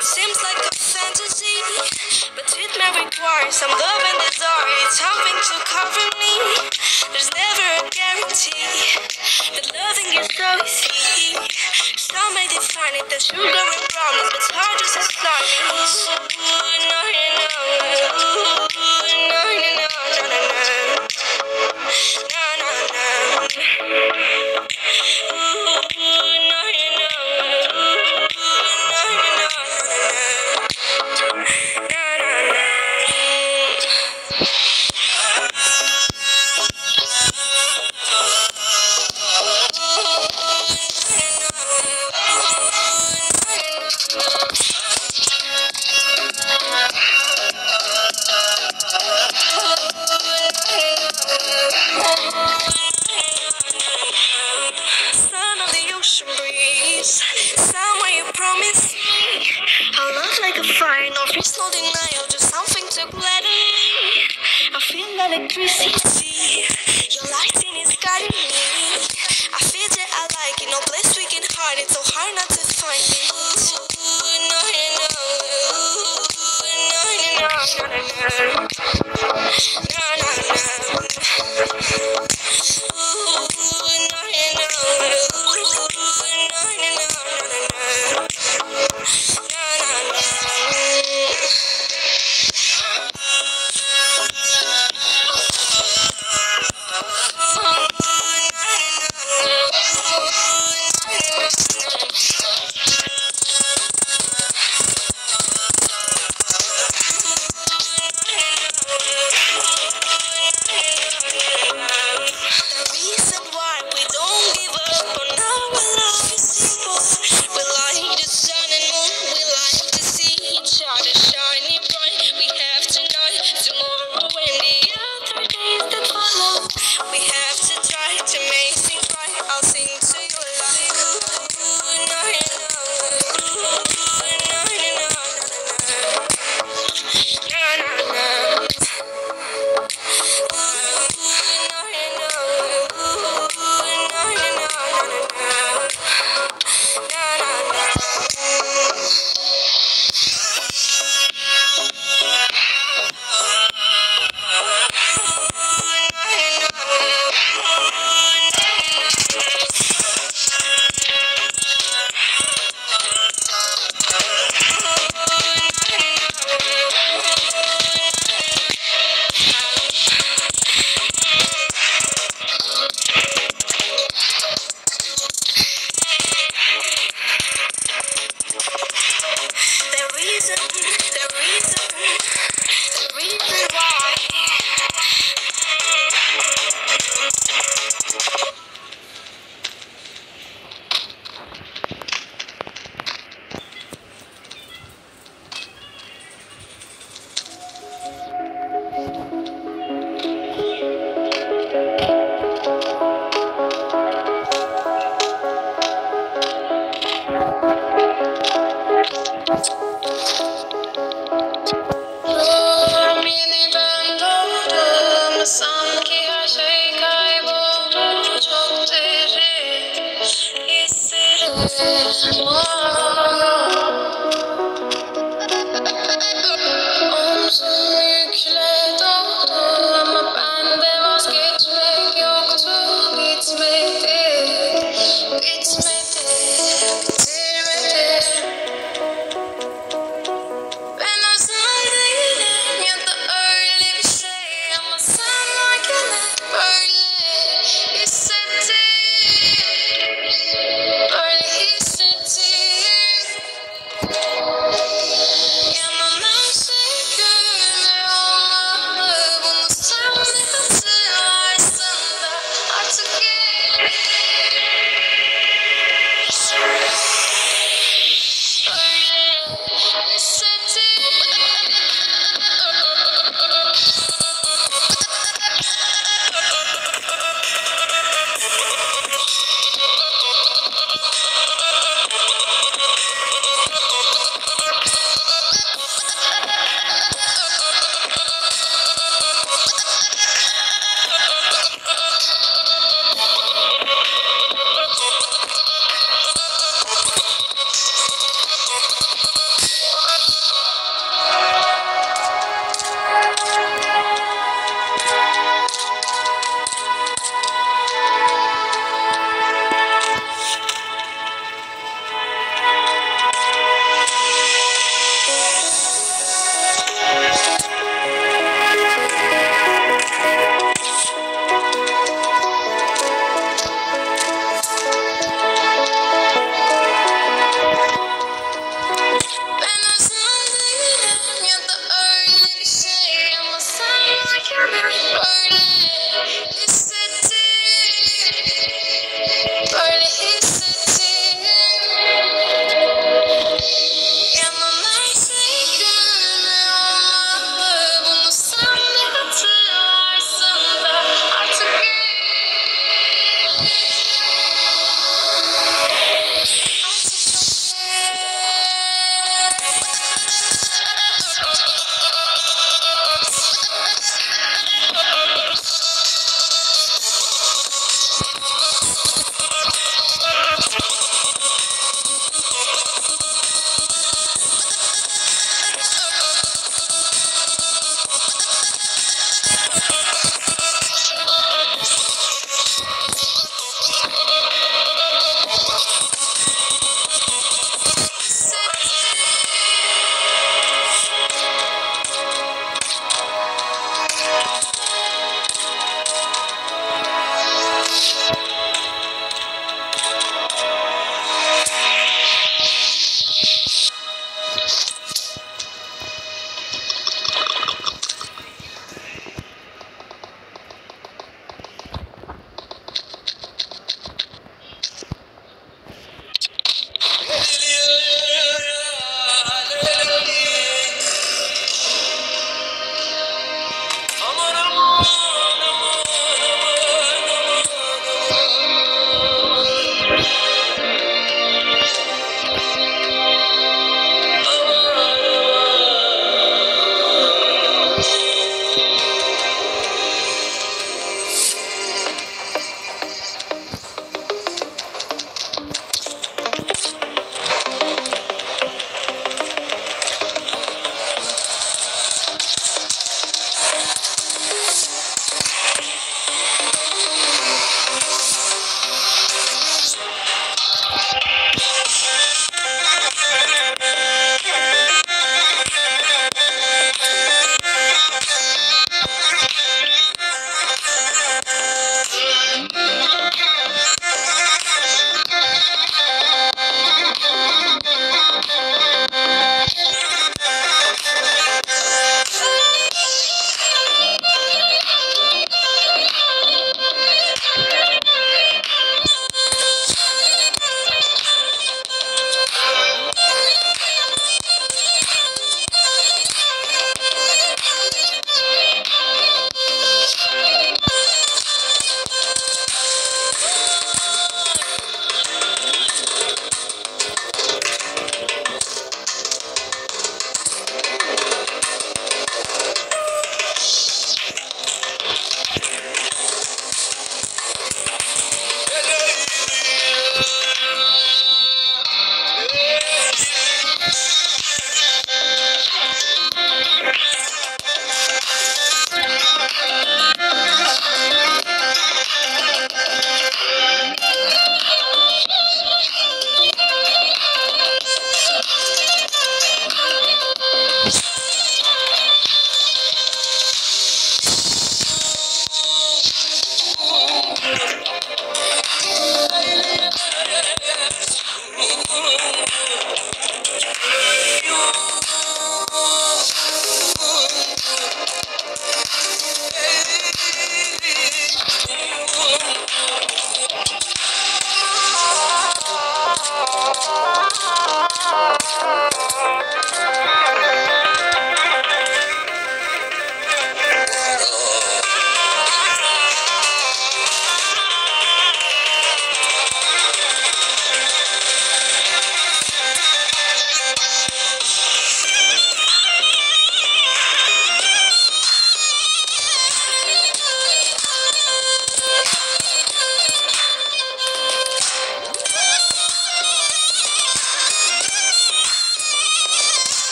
Seems like a fantasy, but it may require some love and desire. It's helping to cover me. There's never a guarantee that loving is so easy. Some may define it as sugar and promise, but it's hard just as starting.